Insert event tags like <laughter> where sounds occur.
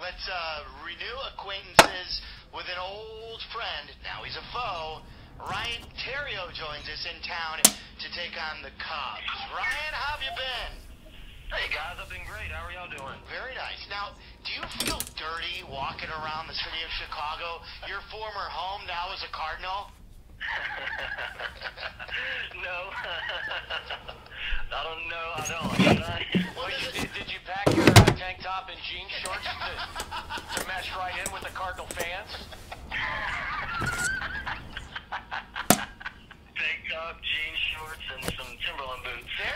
let's uh, renew acquaintances with an old friend. Now he's a foe. Ryan Theriot joins us in town to take on the Cubs. Ryan, how have you been? Hey guys, I've been great. How are y'all doing? Very nice. Now, do you feel dirty walking around the city of Chicago? Your former home now is a Cardinal? <laughs> no. <laughs> I don't know. I don't. I, Well, you, did, did you pack your uh, tank top and jean shorts to, to mesh right in with the Cardinal fans? tank top, jean shorts, and some Timberland boots. There.